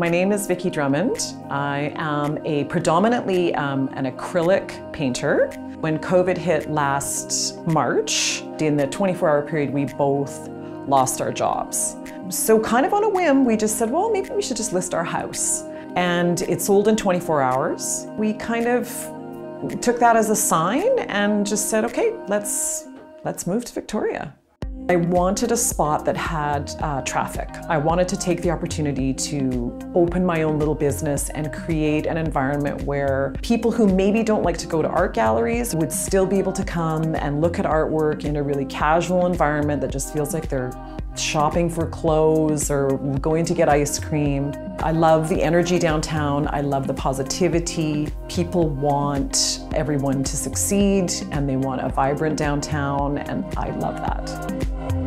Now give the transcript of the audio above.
My name is Vikki Drummond. I am a predominantly um, an acrylic painter. When COVID hit last March, in the 24-hour period, we both lost our jobs. So kind of on a whim, we just said, well, maybe we should just list our house. And it sold in 24 hours. We kind of took that as a sign and just said, okay, let's, let's move to Victoria. I wanted a spot that had uh, traffic. I wanted to take the opportunity to open my own little business and create an environment where people who maybe don't like to go to art galleries would still be able to come and look at artwork in a really casual environment that just feels like they're shopping for clothes or going to get ice cream. I love the energy downtown. I love the positivity. People want everyone to succeed and they want a vibrant downtown and I love that.